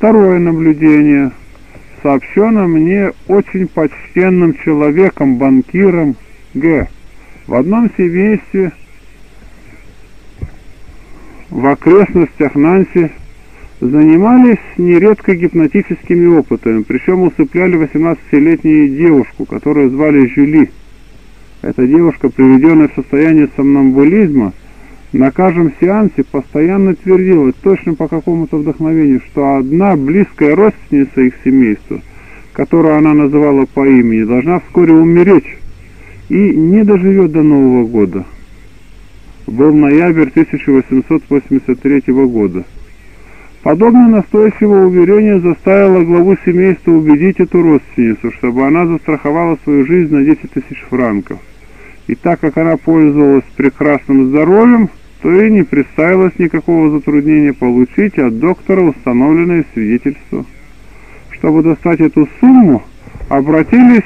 Второе наблюдение сообщено мне очень почтенным человеком, банкиром Г. В одном семействе в окрестностях Нанси занимались нередко гипнотическими опытами, причем усыпляли 18-летнюю девушку, которую звали Жюли. Эта девушка, приведенная в состояние сомнамбулизма, на каждом сеансе постоянно твердила, точно по какому-то вдохновению, что одна близкая родственница их семейства, которую она называла по имени, должна вскоре умереть и не доживет до Нового года. Был ноябрь 1883 года. Подобное настойчивое уверение заставило главу семейства убедить эту родственницу, чтобы она застраховала свою жизнь на 10 тысяч франков. И так как она пользовалась прекрасным здоровьем, то и не представилось никакого затруднения получить от доктора установленное свидетельство. Чтобы достать эту сумму, обратились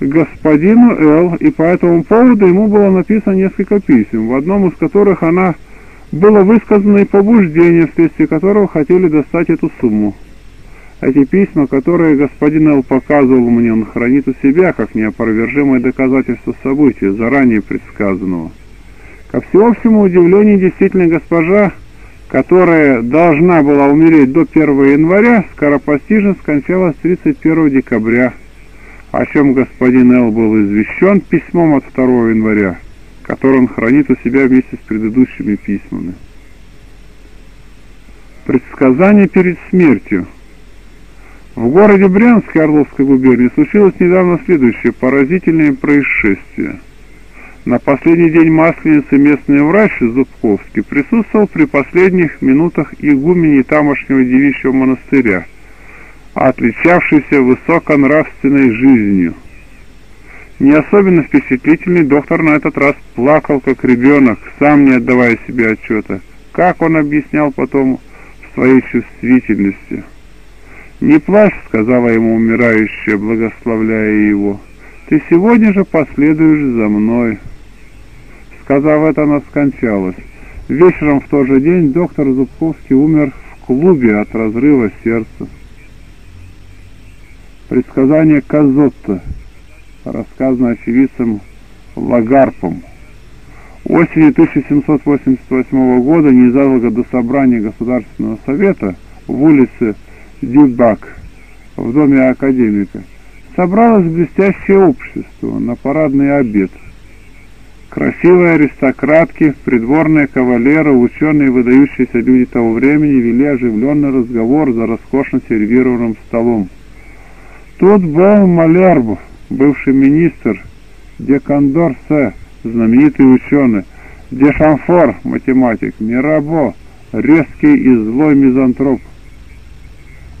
к господину Л, и по этому поводу ему было написано несколько писем, в одном из которых она было высказано и побуждение, вследствие которого хотели достать эту сумму. Эти письма, которые господин Эл показывал мне, он хранит у себя, как неопровержимое доказательство события, заранее предсказанного. Ко всеобщему удивлению, действительно, госпожа, которая должна была умереть до 1 января, скоропостижно скончалась 31 декабря, о чем господин Эл был извещен письмом от 2 января который он хранит у себя вместе с предыдущими письмами. Предсказание перед смертью. В городе Брянске Орловской губернии случилось недавно следующее поразительное происшествие. На последний день Масленицы местный врач Зубковский присутствовал при последних минутах игумени тамошнего девичьего монастыря, отличавшийся высоконравственной жизнью – не особенно впечатлительный доктор на этот раз плакал, как ребенок, сам не отдавая себе отчета. Как он объяснял потом в своей чувствительности. «Не плачь», — сказала ему умирающая, благословляя его. «Ты сегодня же последуешь за мной». Сказав это, она скончалась. Вечером в тот же день доктор Зубковский умер в клубе от разрыва сердца. Предсказание Казотта рассказано очевидцем Лагарпом. Осенью 1788 года, незадолго до собрания Государственного Совета в улице Дюбак, в доме академика, собралось блестящее общество на парадный обед. Красивые аристократки, придворные кавалеры, ученые и выдающиеся люди того времени вели оживленный разговор за роскошно сервированным столом. Тут был Малярбов, бывший министр, де Кондорсе, знаменитый ученый, де Шамфор, математик, Мирабо, резкий и злой мизантроп.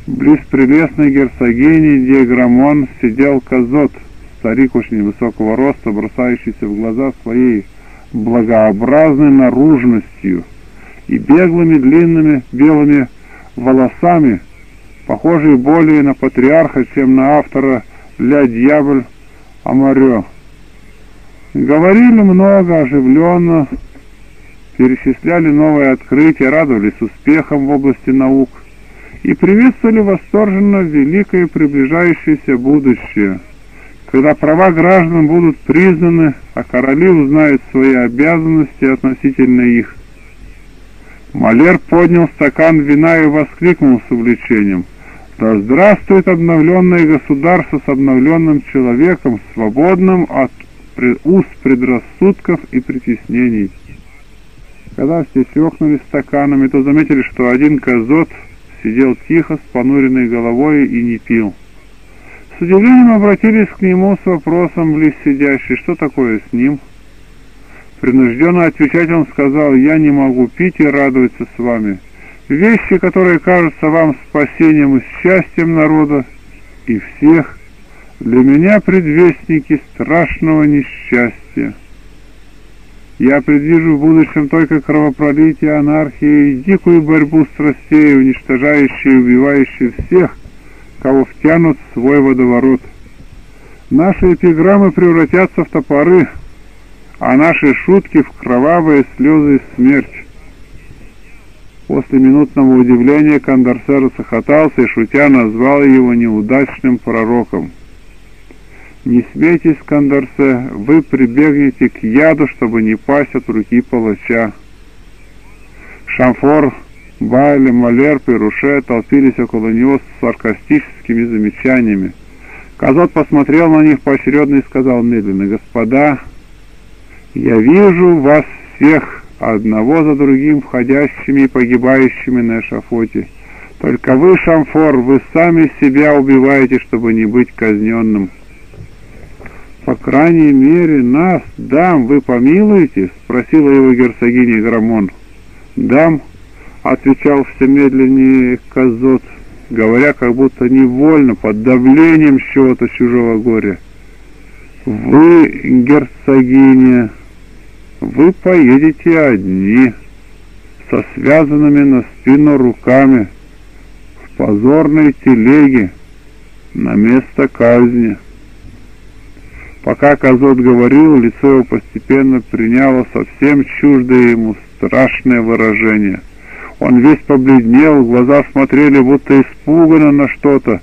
Близ прелестной герцогини Диаграмон сидел Казот, старик очень высокого роста, бросающийся в глаза своей благообразной наружностью и беглыми длинными белыми волосами, похожий более на патриарха, чем на автора «Ля дьяволь Амарё». Говорили много, оживленно, перечисляли новые открытия, радовались успехам в области наук и приветствовали восторженно великое приближающееся будущее, когда права граждан будут признаны, а короли узнают свои обязанности относительно их. Малер поднял стакан вина и воскликнул с увлечением – да здравствует обновленное государство с обновленным человеком, свободным от уст предрассудков и притеснений. Когда все чокнули стаканами, то заметили, что один козот сидел тихо, с понуренной головой и не пил. С удивлением обратились к нему с вопросом близ сидящий, что такое с ним? Принужденно отвечать он сказал, я не могу пить и радоваться с вами. Вещи, которые кажутся вам спасением и счастьем народа и всех, для меня предвестники страшного несчастья. Я предвижу в будущем только кровопролитие, анархию и дикую борьбу страстей, уничтожающие и убивающие всех, кого втянут в свой водоворот. Наши эпиграммы превратятся в топоры, а наши шутки в кровавые слезы и смерть. После минутного удивления Кандарсе расхохотался и, шутя, назвал его неудачным пророком. «Не смейтесь, Кандарсе, вы прибегнете к яду, чтобы не пасть от руки палача». Шамфор, Байли, Малерп и Руше толпились около него с саркастическими замечаниями. Казот посмотрел на них поочередно и сказал медленно, «Господа, я вижу вас всех, одного за другим входящими и погибающими на эшафоте. Только вы, Шамфор, вы сами себя убиваете, чтобы не быть казненным». «По крайней мере, нас, дам, вы помилуете?» — спросила его герцогиня Грамон. «Дам», — отвечал все медленнее Казот, говоря как будто невольно, под давлением чего-то чужого горя. «Вы, герцогиня, вы поедете одни, со связанными на спину руками, в позорной телеге, на место казни». Пока Казот говорил, лицо его постепенно приняло совсем чуждое ему страшное выражение. Он весь побледнел, глаза смотрели будто испуганно на что-то,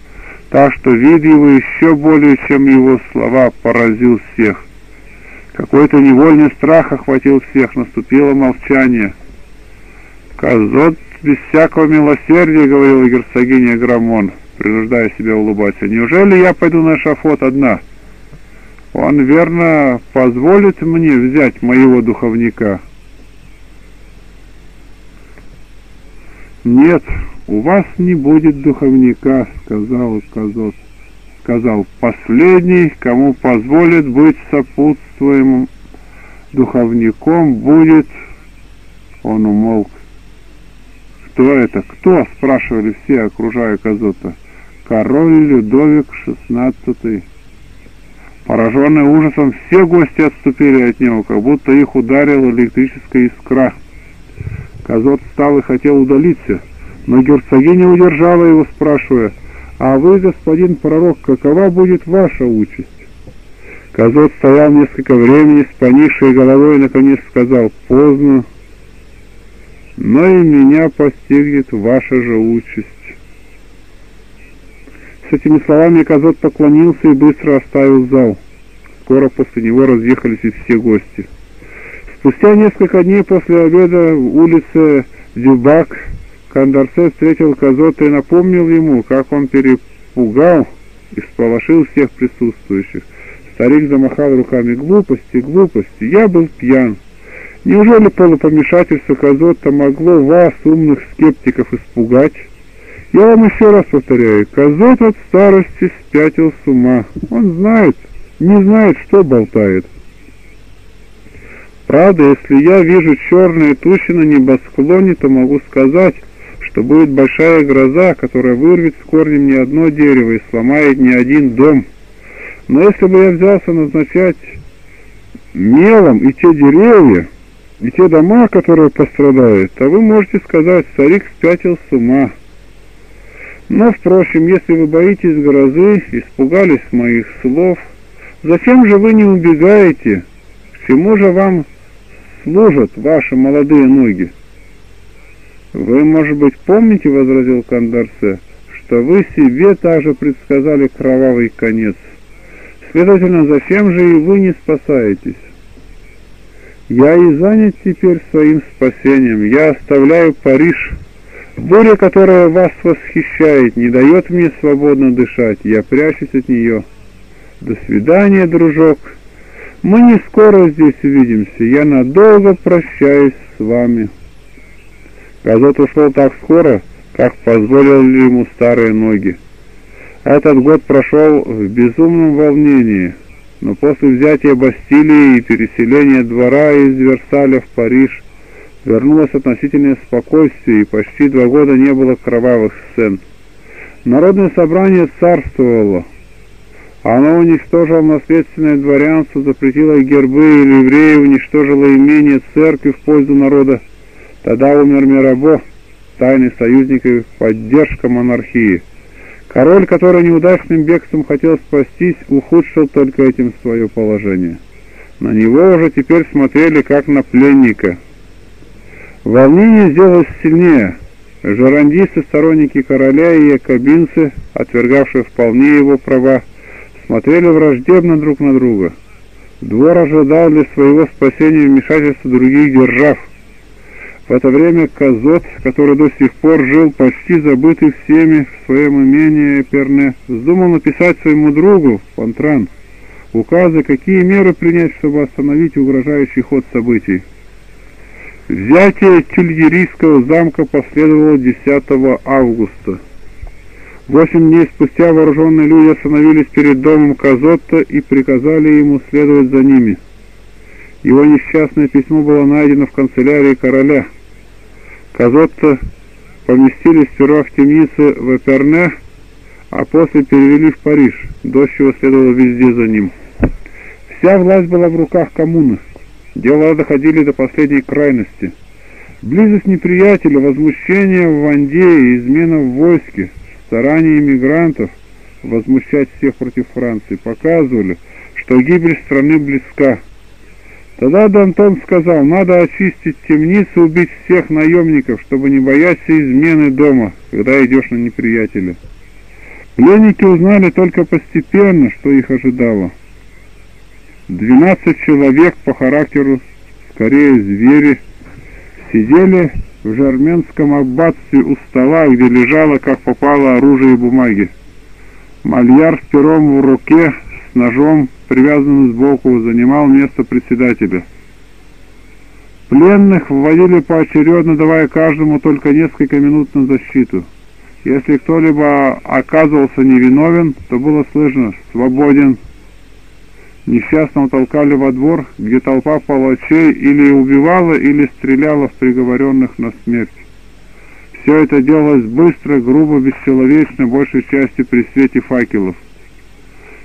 так что вид его еще более, чем его слова, поразил всех. Какой-то невольный страх охватил всех, наступило молчание. «Казот без всякого милосердия», — говорила герцогиня Грамон, принуждая себя улыбаться, — «неужели я пойду на шафот одна? Он, верно, позволит мне взять моего духовника?» «Нет, у вас не будет духовника», — сказал Казот. Сказал, «последний, кому позволит быть сопутствуемым духовником, будет...» Он умолк. «Кто это? Кто?» — спрашивали все, окружая Казота. «Король Людовик XVI». Пораженные ужасом, все гости отступили от него, как будто их ударила электрическая искра. Казот встал и хотел удалиться, но герцогиня удержала его, спрашивая, «А вы, господин пророк, какова будет ваша участь?» Казот стоял несколько времени с поникшей головой и наконец сказал, «Поздно, но и меня постигнет ваша же участь». С этими словами Казот поклонился и быстро оставил зал. Скоро после него разъехались и все гости. Спустя несколько дней после обеда в улице Дюбак Кандарсе встретил Казота и напомнил ему, как он перепугал и сполошил всех присутствующих. Старик замахал руками. «Глупости, глупости, я был пьян. Неужели полупомешательство Казота могло вас, умных скептиков, испугать? Я вам еще раз повторяю, Казот от старости спятил с ума. Он знает, не знает, что болтает. Правда, если я вижу черные тучи на небосклоне, то могу сказать, что будет большая гроза, которая вырвет с корнем не одно дерево и сломает не один дом. Но если бы я взялся назначать мелом и те деревья, и те дома, которые пострадают, то вы можете сказать, старик спятил с ума. Но, впрочем, если вы боитесь грозы, испугались моих слов, зачем же вы не убегаете? К чему же вам служат ваши молодые ноги. Вы, может быть, помните, — возразил Кандарсе, — что вы себе также предсказали кровавый конец. Следовательно, зачем же и вы не спасаетесь? Я и занят теперь своим спасением. Я оставляю Париж. Буря, которая вас восхищает, не дает мне свободно дышать. Я прячусь от нее. До свидания, дружок. Мы не скоро здесь увидимся, я надолго прощаюсь с вами. Газот ушел так скоро, как позволили ему старые ноги. Этот год прошел в безумном волнении, но после взятия Бастилии и переселения двора из Версаля в Париж вернулось относительное спокойствие, и почти два года не было кровавых сцен. Народное собрание царствовало, оно уничтожило наследственное дворянство, запретило гербы и ливреи, уничтожило имение церкви в пользу народа. Тогда умер Мирабо, тайный союзник и поддержка монархии. Король, который неудачным бегством хотел спастись, ухудшил только этим свое положение. На него уже теперь смотрели как на пленника. Волнение сделалось сильнее. Жерандисты, сторонники короля и якобинцы, отвергавшие вполне его права, смотрели враждебно друг на друга. Двор ожидал для своего спасения вмешательства других держав. В это время Казот, который до сих пор жил почти забытый всеми в своем имении Перне, вздумал написать своему другу, Фонтран, указы, какие меры принять, чтобы остановить угрожающий ход событий. Взятие Тюльерийского замка последовало 10 августа. Восемь дней спустя вооруженные люди остановились перед домом Казотта и приказали ему следовать за ними. Его несчастное письмо было найдено в канцелярии короля. Казотта поместили сперва в темнице в Эперне, а после перевели в Париж, дождь его следовало везде за ним. Вся власть была в руках коммуны. Дела доходили до последней крайности. Близость неприятеля, возмущение в Ванде и измена в войске, старания иммигрантов возмущать всех против Франции показывали, что гибель страны близка. Тогда Д'Антон сказал, надо очистить темницу, убить всех наемников, чтобы не бояться измены дома, когда идешь на неприятеля. Пленники узнали только постепенно, что их ожидало. Двенадцать человек по характеру, скорее звери, сидели в Жарменском аббатстве у стола, где лежало, как попало, оружие и бумаги. Мальяр с пером в руке, с ножом, привязанным сбоку, занимал место председателя. Пленных вводили поочередно, давая каждому только несколько минут на защиту. Если кто-либо оказывался невиновен, то было слышно «свободен», Несчастного толкали во двор, где толпа палачей или убивала, или стреляла в приговоренных на смерть. Все это делалось быстро, грубо, бесчеловечно, большей части при свете факелов.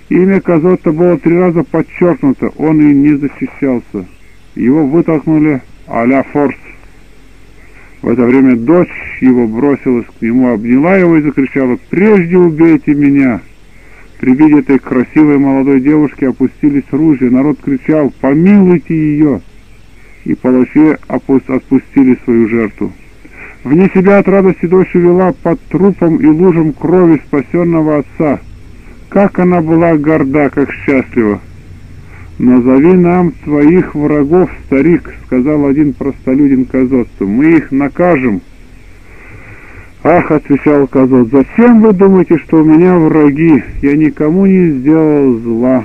Имя Казотта было три раза подчеркнуто, он и не защищался. Его вытолкнули а-ля форс. В это время дочь его бросилась к нему, обняла его и закричала «Прежде убейте меня!» При виде этой красивой молодой девушки опустились ружья, народ кричал «Помилуйте ее!» И палачи отпустили свою жертву. Вне себя от радости дочь увела под трупом и лужем крови спасенного отца. Как она была горда, как счастлива! «Назови нам своих врагов, старик», — сказал один простолюдин Казоцу. «Мы их накажем». «Ах!» — отвечал Казот, — «зачем вы думаете, что у меня враги? Я никому не сделал зла».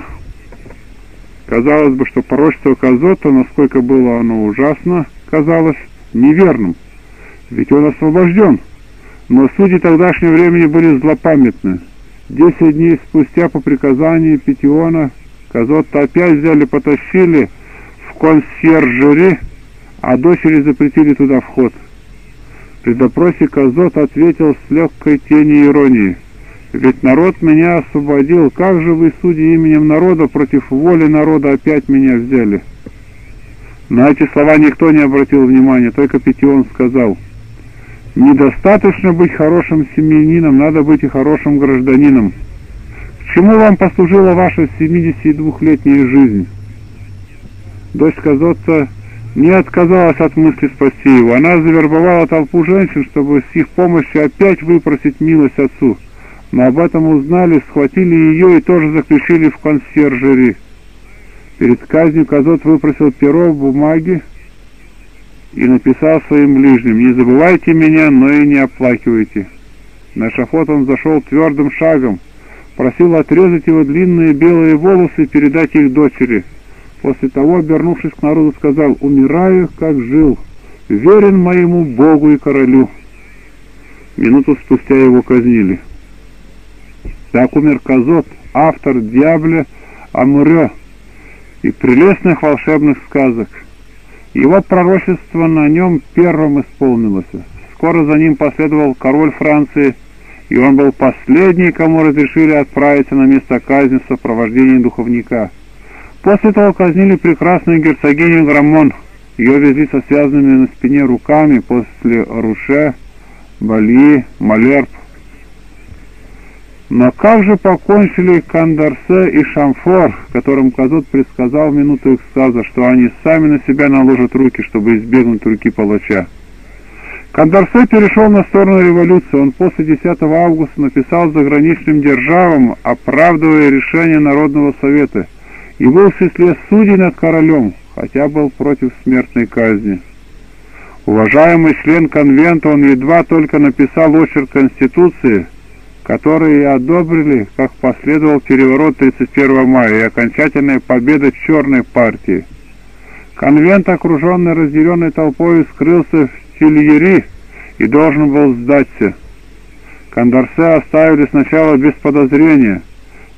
Казалось бы, что пророчество Казота, насколько было оно ужасно, казалось неверным, ведь он освобожден. Но судьи тогдашнего времени были злопамятны. Десять дней спустя по приказанию Петиона Казота опять взяли, потащили в консьержери, а дочери запретили туда вход. При допросе Казот ответил с легкой тенью иронии. «Ведь народ меня освободил. Как же вы, судьи именем народа, против воли народа опять меня взяли?» На эти слова никто не обратил внимания, только Петион сказал. «Недостаточно быть хорошим семьянином, надо быть и хорошим гражданином. К чему вам послужила ваша 72-летняя жизнь?» Дочь Казотца не отказалась от мысли спасти его. Она завербовала толпу женщин, чтобы с их помощью опять выпросить милость отцу. Но об этом узнали, схватили ее и тоже заключили в консьержери. Перед казнью Казот выпросил перо в бумаге и написал своим ближним «Не забывайте меня, но и не оплакивайте». На шафот он зашел твердым шагом, просил отрезать его длинные белые волосы и передать их дочери – После того, обернувшись к народу, сказал, «Умираю, как жил, верен моему Богу и королю». Минуту спустя его казнили. Так умер Казот, автор «Дьявля Амуре» и прелестных волшебных сказок. Его пророчество на нем первым исполнилось. Скоро за ним последовал король Франции, и он был последний, кому разрешили отправиться на место казни в сопровождении духовника – После того казнили прекрасную герцогиню Граммон. Ее везли со связанными на спине руками после Руше, Бали, Малерб. Но как же покончили Кандарсе и Шамфор, которым Казот предсказал в минуту экстаза, что они сами на себя наложат руки, чтобы избегнуть руки палача? Кондорсе перешел на сторону революции. Он после 10 августа написал заграничным державам, оправдывая решение Народного совета, и был в числе судей над королем, хотя был против смертной казни. Уважаемый член конвента, он едва только написал очерк Конституции, который и одобрили, как последовал переворот 31 мая и окончательная победа черной партии. Конвент, окруженный разделенной толпой, скрылся в Тильери и должен был сдаться. Кондорсе оставили сначала без подозрения,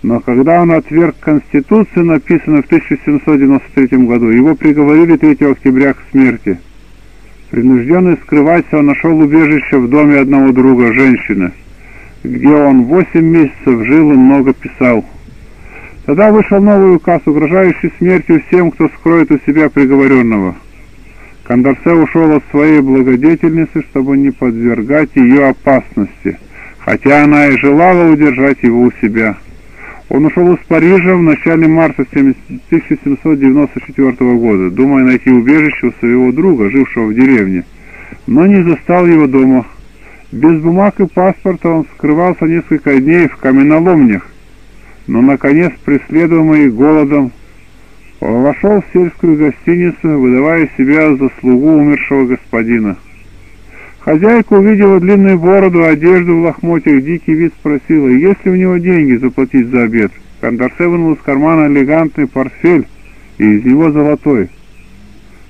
но когда он отверг Конституцию, написанную в 1793 году, его приговорили 3 октября к смерти. Принужденный скрываться, он нашел убежище в доме одного друга, женщины, где он восемь месяцев жил и много писал. Тогда вышел новый указ, угрожающий смертью всем, кто скроет у себя приговоренного. Кондорсе ушел от своей благодетельницы, чтобы не подвергать ее опасности, хотя она и желала удержать его у себя. Он ушел из Парижа в начале марта 1794 года, думая найти убежище у своего друга, жившего в деревне, но не застал его дома. Без бумаг и паспорта он скрывался несколько дней в каменоломнях, но, наконец, преследуемый голодом, вошел в сельскую гостиницу, выдавая себя за слугу умершего господина. Хозяйка увидела длинную бороду, одежду в лохмотьях, дикий вид спросила, есть ли у него деньги заплатить за обед. Кондорсе вынул из кармана элегантный портфель и из него золотой.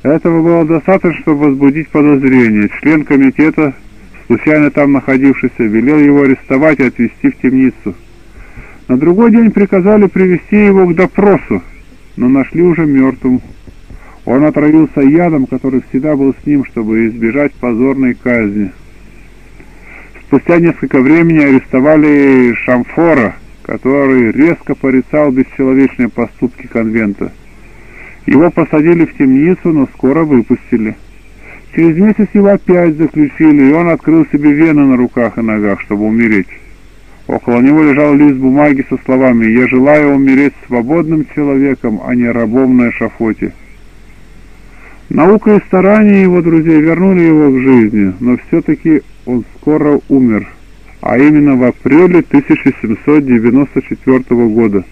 Этого было достаточно, чтобы возбудить подозрение. Член комитета, случайно там находившийся, велел его арестовать и отвезти в темницу. На другой день приказали привести его к допросу, но нашли уже мертвым. Он отравился ядом, который всегда был с ним, чтобы избежать позорной казни. Спустя несколько времени арестовали Шамфора, который резко порицал бесчеловечные поступки конвента. Его посадили в темницу, но скоро выпустили. Через месяц его опять заключили, и он открыл себе вены на руках и ногах, чтобы умереть. Около него лежал лист бумаги со словами «Я желаю умереть свободным человеком, а не рабом на эшафоте». Наука и старания его друзей вернули его к жизни, но все-таки он скоро умер, а именно в апреле 1794 года.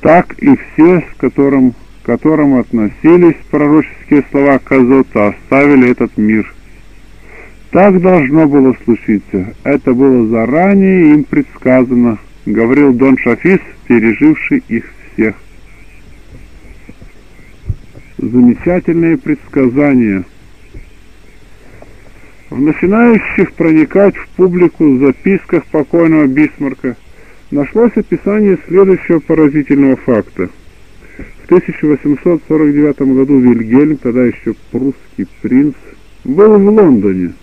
Так и все, с которым, к которым относились пророческие слова Казота, оставили этот мир. Так должно было случиться. Это было заранее им предсказано, говорил Дон Шафис, переживший их всех замечательные предсказания. В начинающих проникать в публику записках покойного Бисмарка нашлось описание следующего поразительного факта. В 1849 году Вильгельм, тогда еще прусский принц, был в Лондоне,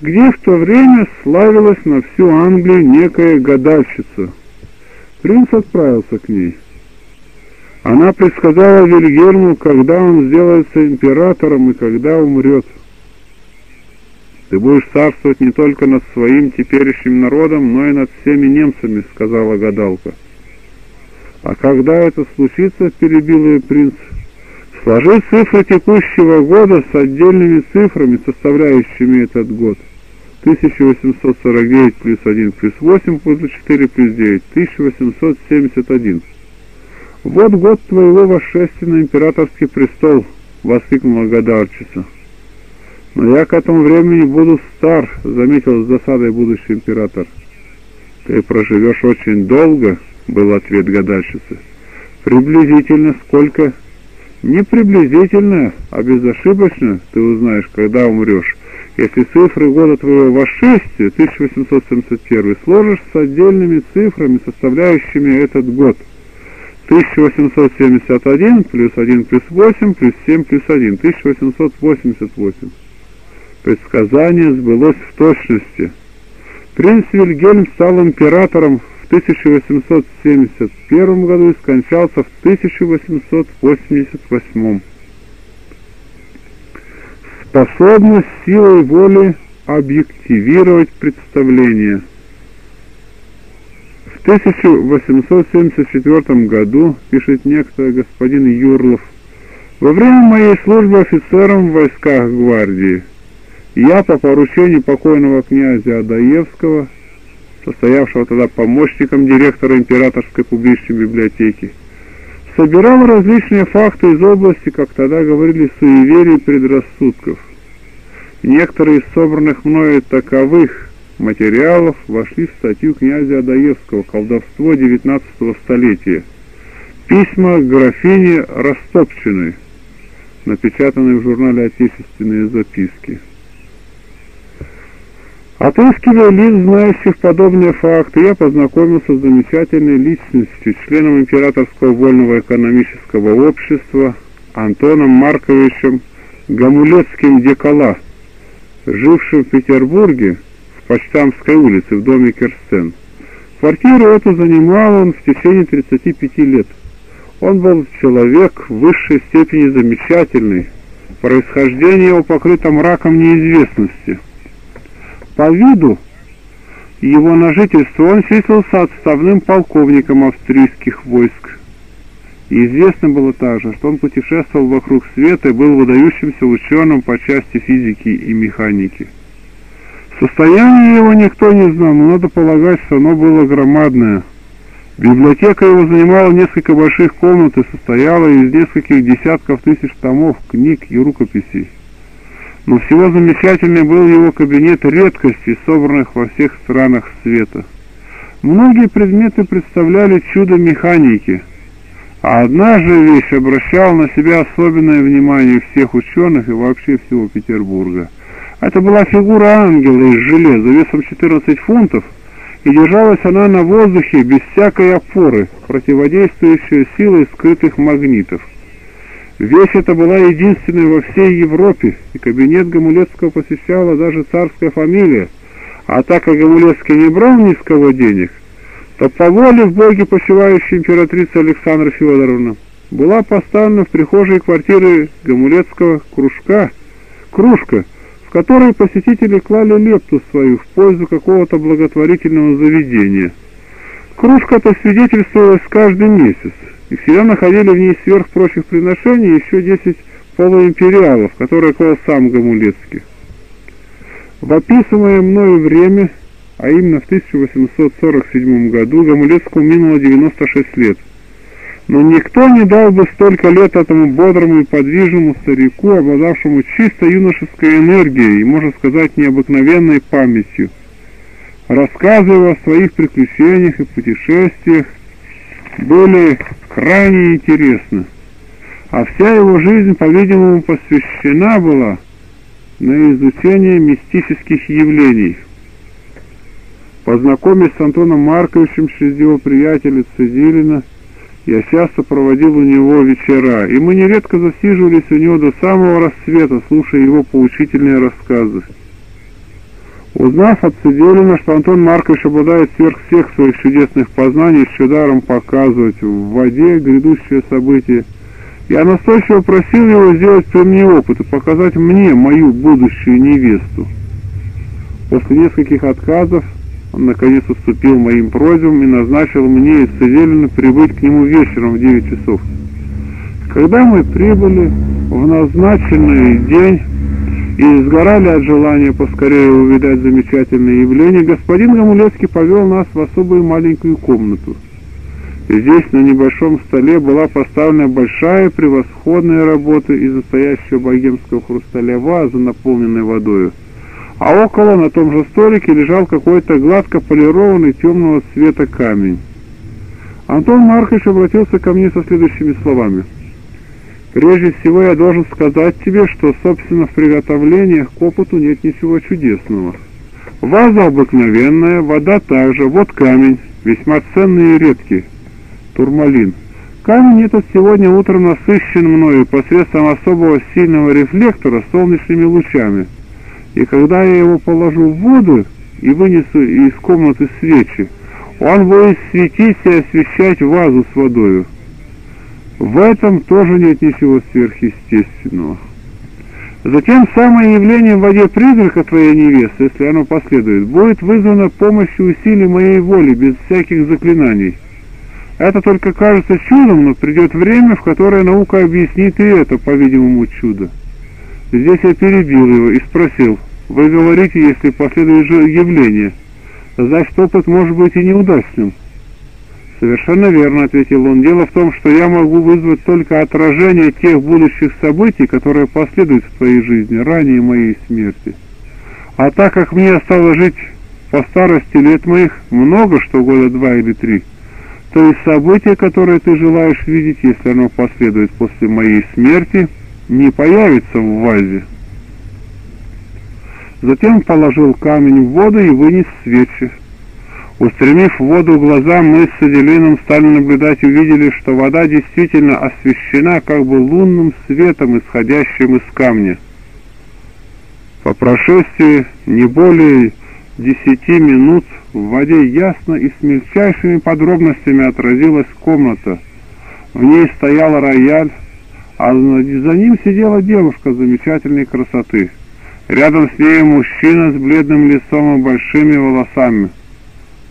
где в то время славилась на всю Англию некая гадальщица. Принц отправился к ней – она предсказала Вильгельму, когда он сделается императором и когда умрет. «Ты будешь царствовать не только над своим теперешним народом, но и над всеми немцами», — сказала гадалка. «А когда это случится, — перебил ее принц, — сложи цифры текущего года с отдельными цифрами, составляющими этот год. 1849 плюс 1 плюс 8 плюс 4 плюс 9, 1871. «Вот год твоего восшествия на императорский престол!» — воскликнула гадалчица. «Но я к этому времени буду стар», — заметил с досадой будущий император. «Ты проживешь очень долго», — был ответ гадальщицы. «Приблизительно сколько?» «Не приблизительно, а безошибочно ты узнаешь, когда умрешь, если цифры года твоего восшествия, 1871, сложишь с отдельными цифрами, составляющими этот год». 1871 плюс 1 плюс 8 плюс 7 плюс 1. 1888. Предсказание сбылось в точности. Принц Вильгельм стал императором в 1871 году и скончался в 1888. Способность силой воли объективировать представление – 1874 году, пишет некто господин Юрлов, во время моей службы офицером в войсках гвардии Я по поручению покойного князя Адаевского, состоявшего тогда помощником директора Императорской публичной библиотеки, собирал различные факты из области, как тогда говорили, суеверий и предрассудков. Некоторые из собранных мною таковых материалов вошли в статью князя Адаевского «Колдовство XIX столетия». Письма графини Растопчиной, напечатанные в журнале «Отечественные записки». Отыскивая лиц, знающих подобные факты, я познакомился с замечательной личностью, членом Императорского вольного экономического общества Антоном Марковичем Гамулецким Декола, жившим в Петербурге Почтамской улице в доме Керстен. Квартиру эту занимал он в течение 35 лет. Он был человек в высшей степени замечательный, происхождение его покрыто мраком неизвестности – по виду его на жительство он числился отставным полковником австрийских войск. И известно было также, что он путешествовал вокруг света и был выдающимся ученым по части физики и механики. Состояние его никто не знал, но надо полагать, что оно было громадное. Библиотека его занимала несколько больших комнат и состояла из нескольких десятков тысяч томов, книг и рукописей. Но всего замечательный был его кабинет редкостей, собранных во всех странах света. Многие предметы представляли чудо механики, а одна же вещь обращала на себя особенное внимание всех ученых и вообще всего Петербурга. Это была фигура ангела из железа весом 14 фунтов, и держалась она на воздухе без всякой опоры, противодействующей силой скрытых магнитов. Вещь эта была единственной во всей Европе, и кабинет Гамулецкого посещала даже царская фамилия. А так как Гамулецкий не брал ни с кого денег, то по воле в боге почивающей императрицы Александра Федоровна была поставлена в прихожей квартиры Гамулецкого кружка, кружка, в которой посетители клали лепту свою в пользу какого-то благотворительного заведения. Кружка-то свидетельствовалась каждый месяц, и всегда находили в ней сверх прочих приношений еще десять полуимпериалов, которые клал сам Гамулецкий. В описываемое мною время, а именно в 1847 году, Гамулецкому минуло 96 лет. Но никто не дал бы столько лет этому бодрому и подвижному старику, обладавшему чисто юношеской энергией и, можно сказать, необыкновенной памятью. Рассказывая о своих приключениях и путешествиях, были крайне интересны, а вся его жизнь, по-видимому, посвящена была на изучение мистических явлений. Познакомясь с Антоном Марковичем через его приятеля Цезилина, я часто проводил у него вечера, и мы нередко засиживались у него до самого рассвета, слушая его поучительные рассказы. Узнав от Цеделина, что Антон Маркович обладает сверх всех своих чудесных познаний с чударом показывать в воде грядущее событие, я настойчиво просил его сделать при мне опыт и показать мне мою будущую невесту. После нескольких отказов он наконец уступил моим просьбам и назначил мне и Цеделина прибыть к нему вечером в 9 часов. Когда мы прибыли в назначенный день, и сгорали от желания поскорее увидать замечательное явление, господин Гамулецкий повел нас в особую маленькую комнату. Здесь на небольшом столе была поставлена большая превосходная работа из настоящего богемского хрусталя ваза, наполненная водой. А около на том же столике лежал какой-то гладко полированный темного цвета камень. Антон Маркович обратился ко мне со следующими словами – Прежде всего я должен сказать тебе, что, собственно, в приготовлениях к опыту нет ничего чудесного. Ваза обыкновенная, вода также, вот камень, весьма ценный и редкий, турмалин. Камень этот сегодня утром насыщен мною посредством особого сильного рефлектора солнечными лучами. И когда я его положу в воду и вынесу из комнаты свечи, он будет светить и освещать вазу с водою. В этом тоже нет ничего сверхъестественного. Затем самое явление в воде призрака твоей невесты, если оно последует, будет вызвано помощью усилий моей воли, без всяких заклинаний. Это только кажется чудом, но придет время, в которое наука объяснит и это, по-видимому, чудо. Здесь я перебил его и спросил, Вы говорите, если последует же явление, значит опыт может быть и неудачным. Совершенно верно, ответил он. Дело в том, что я могу вызвать только отражение тех будущих событий, которые последуют в твоей жизни ранее моей смерти. А так как мне осталось жить по старости лет моих много, что года два или три, то есть событие, которое ты желаешь видеть, если оно последует после моей смерти, не появится в вазе. Затем положил камень в воду и вынес свечи. Устремив воду глаза, мы с Аделином стали наблюдать и увидели, что вода действительно освещена как бы лунным светом, исходящим из камня. По прошествии не более десяти минут в воде ясно и с мельчайшими подробностями отразилась комната. В ней стоял рояль, а за ним сидела девушка замечательной красоты. Рядом с ней мужчина с бледным лицом и большими волосами.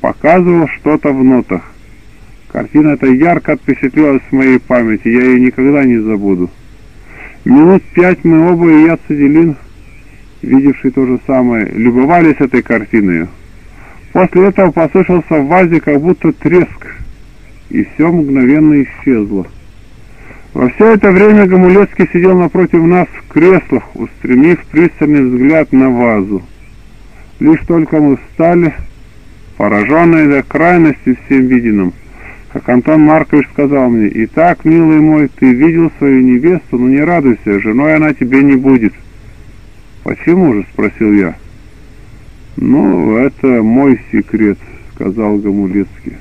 Показывал что-то в нотах. Картина эта ярко отпечатлелась в моей памяти, я ее никогда не забуду. Минут пять мы оба, и я Цеделин, видевший то же самое, любовались этой картиной. После этого послышался в вазе как будто треск, и все мгновенно исчезло. Во все это время Гамулецкий сидел напротив нас в креслах, устремив пристальный взгляд на вазу. Лишь только мы встали, пораженные до крайности всем виденным, как Антон Маркович сказал мне, «Итак, милый мой, ты видел свою невесту, но не радуйся, женой она тебе не будет». «Почему же?» — спросил я. «Ну, это мой секрет», — сказал Гамулецкий.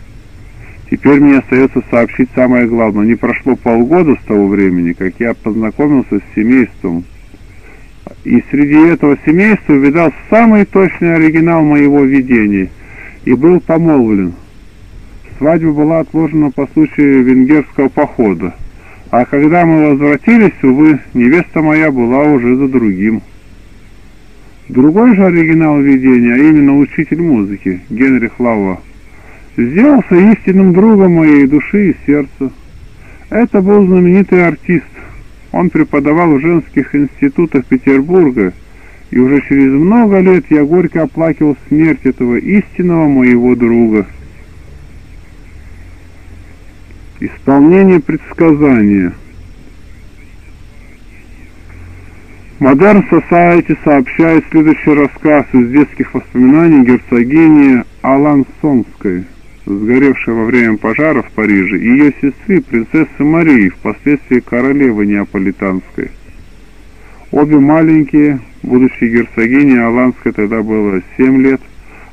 «Теперь мне остается сообщить самое главное. Не прошло полгода с того времени, как я познакомился с семейством. И среди этого семейства видал самый точный оригинал моего видения и был помолвлен. Свадьба была отложена по случаю венгерского похода, а когда мы возвратились, увы, невеста моя была уже за другим». Другой же оригинал видения, а именно учитель музыки, Генрих Лава, сделался истинным другом моей души и сердца. Это был знаменитый артист. Он преподавал в женских институтах Петербурга, и уже через много лет я горько оплакивал смерть этого истинного моего друга. Исполнение предсказания – Modern Society сообщает следующий рассказ из детских воспоминаний герцогини Алансонской, сгоревшей во время пожара в Париже, и ее сестры, принцессы Марии, впоследствии королевы Неаполитанской. Обе маленькие, будущие герцогини Аланской тогда было 7 лет,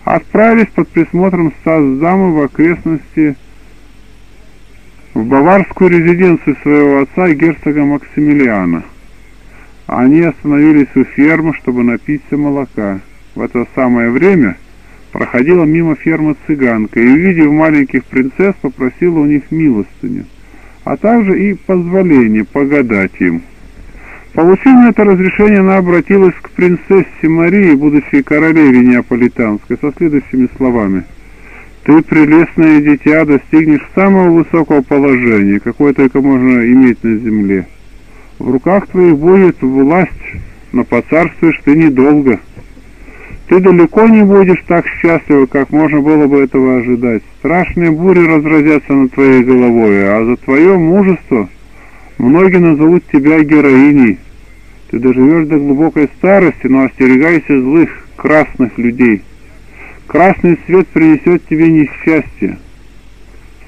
отправились под присмотром Стасдамы в окрестности в баварскую резиденцию своего отца герцога Максимилиана – они остановились у фермы, чтобы напиться молока. В это самое время проходила мимо фермы цыганка и, увидев маленьких принцесс, попросила у них милостыню, а также и позволение погадать им. Получив это разрешение, она обратилась к принцессе Марии, будущей королеве Неаполитанской, со следующими словами. «Ты, прелестное дитя, достигнешь самого высокого положения, какое только можно иметь на земле». В руках твоих будет власть, но поцарствуешь ты недолго. Ты далеко не будешь так счастлива, как можно было бы этого ожидать. Страшные бури разразятся над твоей головой, а за твое мужество многие назовут тебя героиней. Ты доживешь до глубокой старости, но остерегайся злых, красных людей. Красный свет принесет тебе несчастье.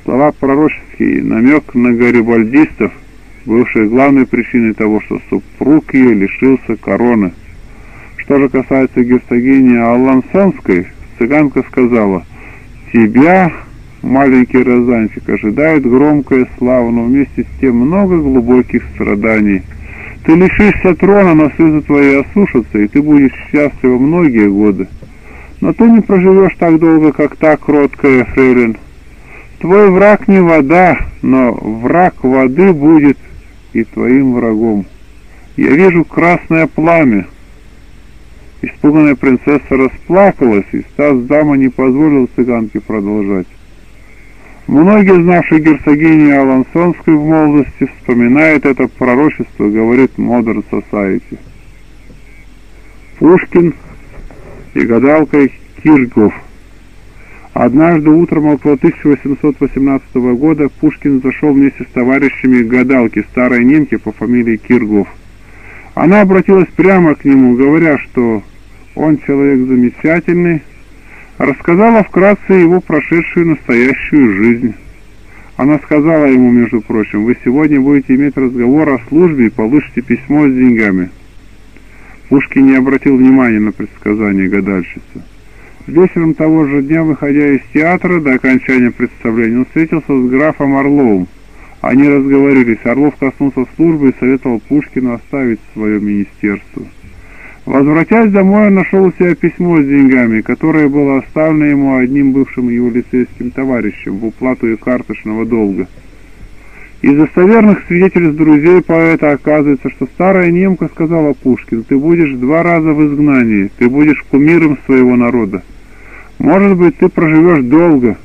Слова пророческие, намек на гарибальдистов – бывшей главной причиной того, что супруг ее лишился короны. Что же касается герцогини Алансонской, цыганка сказала, «Тебя, маленький розанчик, ожидает громкая слава, но вместе с тем много глубоких страданий. Ты лишишься трона, но слезы твои осушатся, и ты будешь счастлива многие годы. Но ты не проживешь так долго, как та кроткая фрейлин. Твой враг не вода, но враг воды будет и твоим врагом. Я вижу красное пламя. Испуганная принцесса расплакалась, и Стас дама не позволил цыганке продолжать. Многие, знавшие герцогиню Алансонскую в молодости, вспоминают это пророчество, говорит Modern Society. Пушкин и гадалкой Киргов. Однажды утром около 1818 года Пушкин зашел вместе с товарищами к гадалке, старой немке по фамилии Киргов. Она обратилась прямо к нему, говоря, что он человек замечательный, рассказала вкратце его прошедшую настоящую жизнь. Она сказала ему, между прочим, вы сегодня будете иметь разговор о службе и получите письмо с деньгами. Пушкин не обратил внимания на предсказание гадальщицы. Вечером того же дня, выходя из театра до окончания представления, он встретился с графом Орловым. Они разговорились. Орлов коснулся службы и советовал Пушкину оставить свое министерство. Возвратясь домой, он нашел у себя письмо с деньгами, которое было оставлено ему одним бывшим его лицейским товарищем в уплату и карточного долга. Из достоверных свидетельств друзей поэта оказывается, что старая немка сказала Пушкину, «Ты будешь два раза в изгнании, ты будешь кумиром своего народа». Может быть, ты проживешь долго,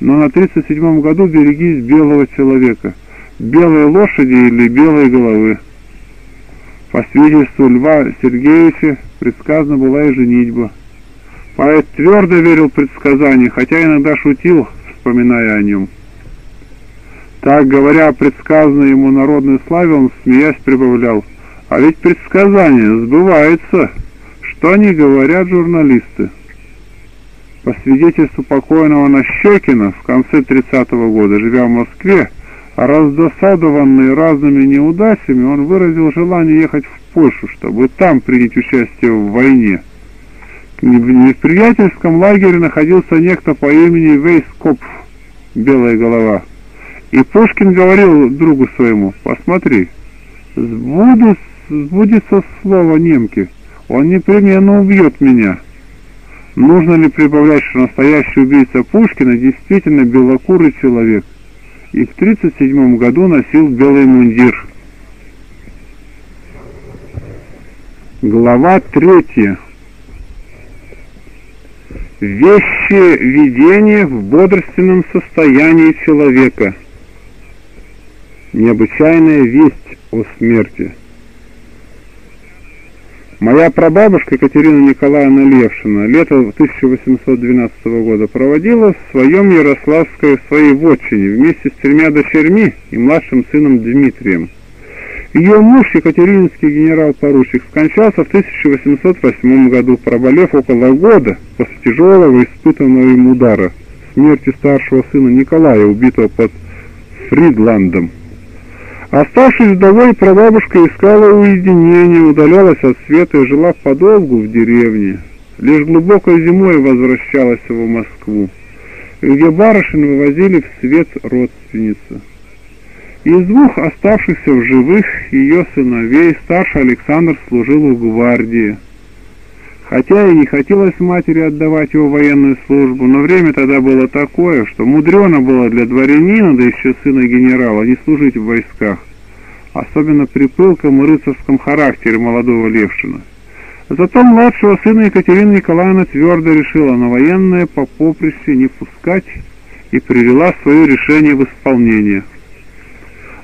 но на 37-м году берегись белого человека, белой лошади или белой головы. По свидетельству Льва Сергеевича предсказана была и женитьба. Поэт твердо верил в хотя иногда шутил, вспоминая о нем. Так, говоря о предсказанной ему народной славе, он, смеясь, прибавлял, «А ведь предсказание сбывается, что они говорят журналисты?» По свидетельству покойного Нащекина, в конце 30-го года, живя в Москве, раздосадованный разными неудачами, он выразил желание ехать в Польшу, чтобы там принять участие в войне. В неприятельском лагере находился некто по имени Вейскопф, белая голова. И Пушкин говорил другу своему, посмотри, сбудется, сбудется слово немки, он непременно убьет меня. Нужно ли прибавлять, что настоящий убийца Пушкина действительно белокурый человек, и в 1937 году носил белый мундир. Глава третья. Вещи видения в бодрственном состоянии человека. Необычайная весть о смерти. Моя прабабушка Екатерина Николаевна Левшина лето 1812 года проводила в своем Ярославской своей вотчине вместе с тремя дочерьми и младшим сыном Дмитрием. Ее муж, екатерининский генерал-поручик, скончался в 1808 году, проболев около года после тяжелого испытанного им удара, смерти старшего сына Николая, убитого под Фридландом. Оставшись вдовой, прабабушка искала уединения, удалялась от света и жила подолгу в деревне. Лишь глубокой зимой возвращалась в Москву, где барышень вывозили в свет родственницы. Из двух оставшихся в живых ее сыновей старший Александр служил в гвардии. Хотя и не хотелось матери отдавать его военную службу, но время тогда было такое, что мудрено было для дворянина, да еще сына генерала, не служить в войсках, особенно при пылком и рыцарском характере молодого Левшина. Зато младшего сына Екатерина Николаевна твердо решила на военное по поприще не пускать и привела свое решение в исполнение.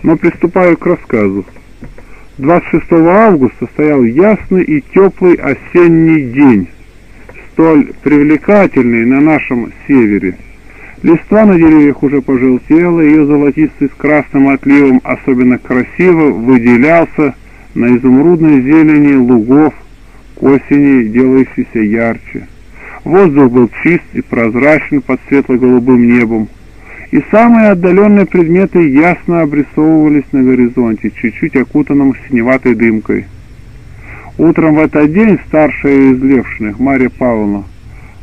Но приступаю к рассказу. 26 августа стоял ясный и теплый осенний день, столь привлекательный на нашем севере. Листва на деревьях уже пожелтела, ее золотистый с красным отливом особенно красиво выделялся на изумрудной зелени лугов, к осени делающейся ярче. Воздух был чист и прозрачен под светло-голубым небом, и самые отдаленные предметы ясно обрисовывались на горизонте, чуть-чуть окутанном синеватой дымкой. Утром в этот день старшая из Левшиных, Марья Павловна,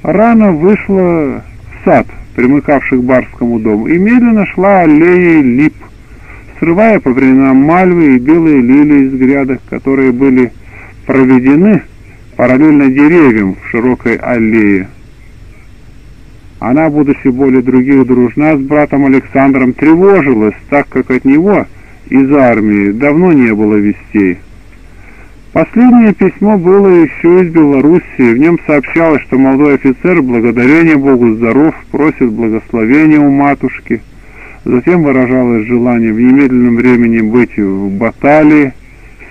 рано вышла в сад, примыкавший к барскому дому, и медленно шла аллеей лип, срывая по временам мальвы и белые лилии из грядок, которые были проведены параллельно деревьям в широкой аллее. Она, будучи более других дружна с братом Александром, тревожилась, так как от него из армии давно не было вестей. Последнее письмо было еще из Белоруссии. В нем сообщалось, что молодой офицер, благодарение Богу здоров, просит благословения у матушки. Затем выражалось желание в немедленном времени быть в баталии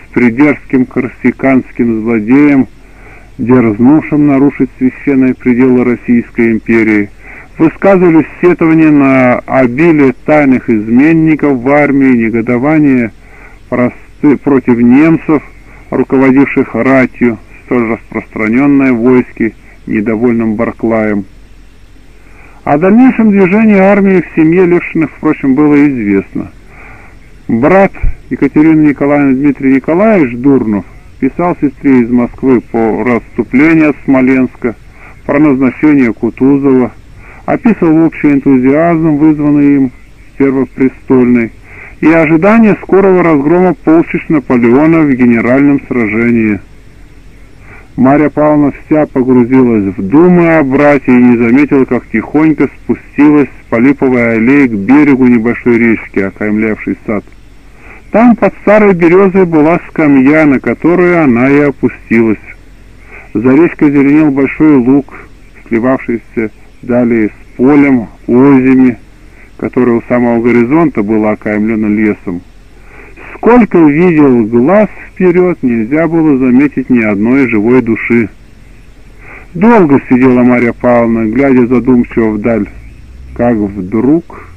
с придерзким корсиканским злодеем дерзнувшим нарушить священные пределы Российской империи, высказывали сетования на обилие тайных изменников в армии, негодование просты, против немцев, руководивших ратью, столь распространенное в войске недовольным Барклаем. О дальнейшем движении армии в семье Левшиных, впрочем, было известно. Брат Екатерины Николаевны Дмитрий Николаевич Дурнов писал сестре из Москвы по расступлению от Смоленска, про назначение Кутузова, описывал общий энтузиазм, вызванный им первопрестольной, и ожидание скорого разгрома полчищ Наполеона в генеральном сражении. Марья Павловна вся погрузилась в думы о брате и не заметила, как тихонько спустилась по липовой аллее к берегу небольшой речки, окаймлявшей сад. Там под старой березой была скамья, на которую она и опустилась. За речкой зеленел большой луг, сливавшийся далее с полем, озими, которое у самого горизонта было окаймлено лесом. Сколько видел глаз вперед, нельзя было заметить ни одной живой души. Долго сидела Марья Павловна, глядя задумчиво вдаль, как вдруг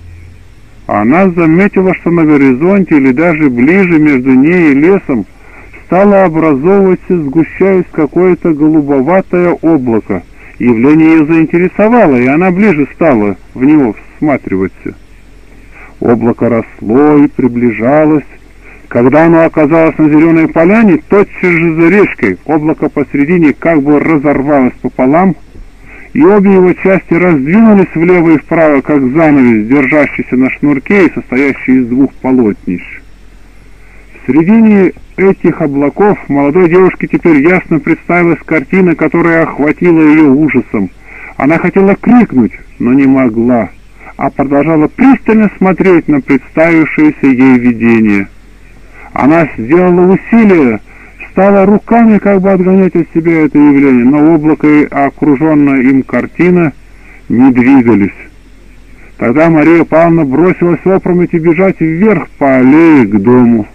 она заметила, что на горизонте или даже ближе между ней и лесом стало образовываться, сгущаясь какое-то голубоватое облако. Явление ее заинтересовало, и она ближе стала в него всматриваться. Облако росло и приближалось. Когда оно оказалось на зеленой поляне, тотчас же за речкой облако посредине как бы разорвалось пополам, и обе его части раздвинулись влево и вправо, как занавес, держащийся на шнурке и состоящий из двух полотнищ. В середине этих облаков молодой девушке теперь ясно представилась картина, которая охватила ее ужасом. Она хотела крикнуть, но не могла, а продолжала пристально смотреть на представившееся ей видение. Она сделала усилие, стала руками как бы отгонять от себя это явление, но облако и окруженная им картина не двигались. Тогда Мария Павловна бросилась опрометью бежать вверх по аллее к дому.